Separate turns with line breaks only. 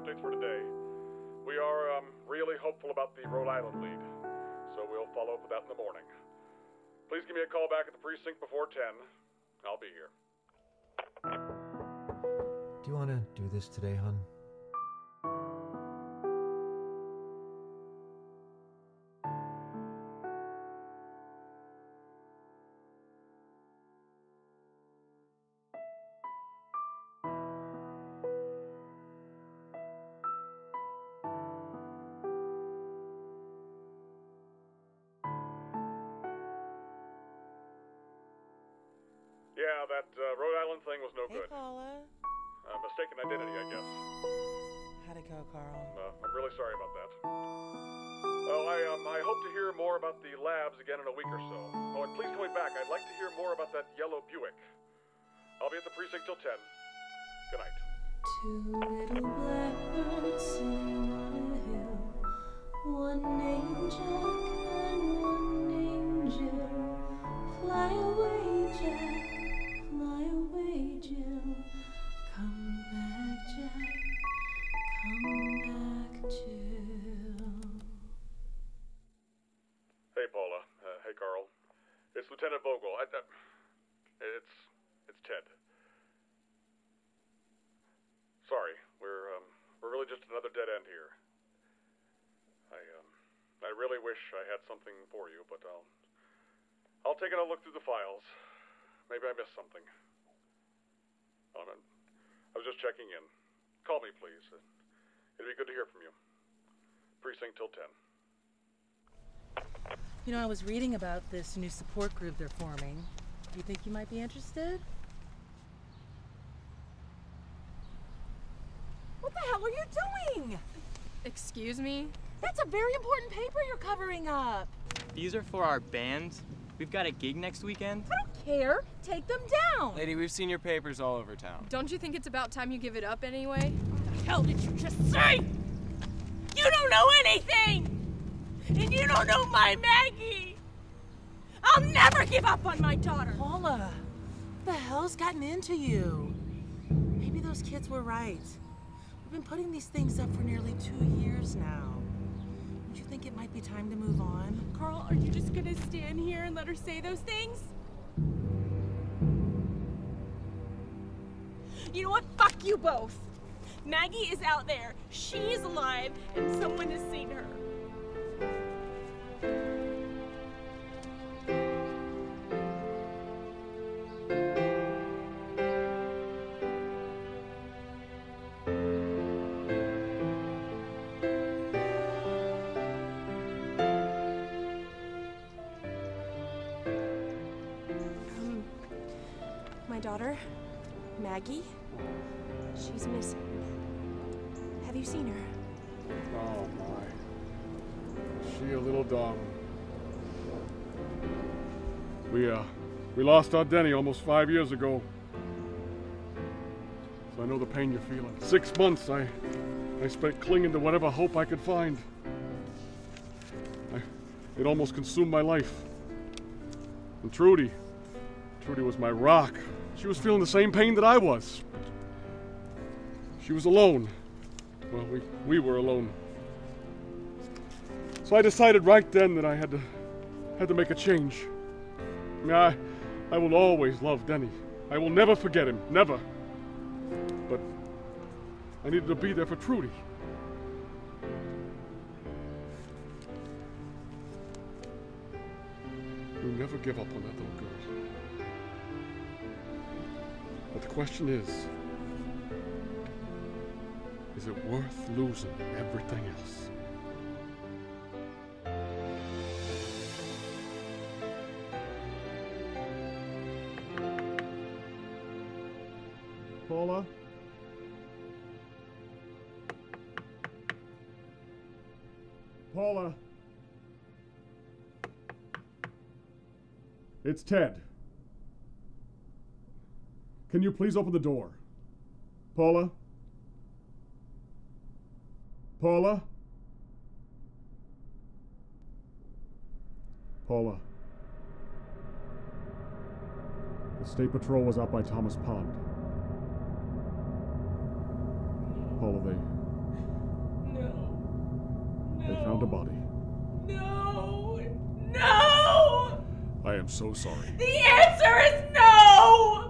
updates for today. We are um, really hopeful about the Rhode Island lead, so we'll follow up with that in the morning. Please give me a call back at the precinct before 10. I'll be here.
Do you want to do this today, hon?
That uh, Rhode Island thing was no
Hey,
good.
Paula.
Uh, mistaken identity, I guess.
How'd it go, Carl?
Uh, I'm really sorry about that. Well, I um, I hope to hear more about the labs again in a week or so. Oh, and please call me back. I'd like to hear more about that yellow Buick. I'll be at the precinct till 10. Good night.
Two little blackbirds sitting on a hill. One named Jack
Lieutenant Vogel. I, uh, it's it's Ted. Sorry, we're um, we're really just another dead end here. I um, I really wish I had something for you, but I'll I'll take another look through the files. Maybe I missed something. I was just checking in. Call me, please. It'd be good to hear from you. Precinct till ten.
You know, I was reading about this new support group they're forming. Do you think you might be interested?
What the hell are you doing?
Excuse me?
That's a very important paper you're covering up.
These are for our band. We've got a gig next weekend.
I don't care. Take them down.
Lady, we've seen your papers all over town.
Don't you think it's about time you give it up anyway?
What the hell did you just say? You don't know anything! And you don't know my Maggie! I'll never give up on my daughter!
Paula, what the hell's gotten into you? Maybe those kids were right. We've been putting these things up for nearly two years now. Don't you think it might be time to move on?
Carl, are you just gonna stand here and let her say those things? You know what? Fuck you both! Maggie is out there. She's alive, and someone has seen her. Daughter, Maggie, she's missing. Have you seen her?
Oh my. She a little dumb? We uh we lost our Denny almost five years ago. So I know the pain you're feeling. Six months I I spent clinging to whatever hope I could find. I, it almost consumed my life. And Trudy, Trudy was my rock. She was feeling the same pain that I was. She was alone. Well, we, we were alone. So I decided right then that I had to had to make a change. I mean, I, I will always love Denny. I will never forget him, never. But I needed to be there for Trudy. You never give up on that little girl. But the question is, is it worth losing everything else? Paula? Paula? It's Ted. Can you please open the door? Paula? Paula? Paula. The State Patrol was out by Thomas Pond. Paula, they They found a body.
No! No!
I am so sorry.
The answer is no!